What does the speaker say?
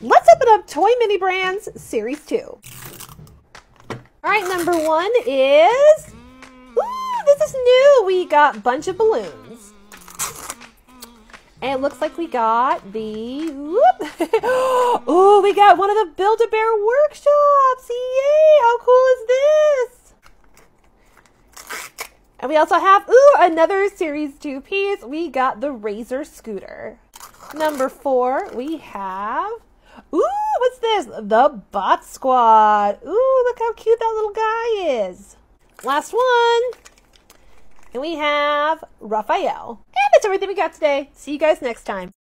Let's open up Toy Mini Brands Series 2. All right, number one is, ooh, this is new. We got a Bunch of Balloons. And it looks like we got the, ooh, we got one of the Build-A-Bear workshops. Yay, how cool is this? And we also have, ooh, another Series 2 piece. We got the Razor Scooter. Number four, we have, ooh, what's this? The Bot Squad. Ooh, look how cute that little guy is. Last one. And we have Raphael. And that's everything we got today. See you guys next time.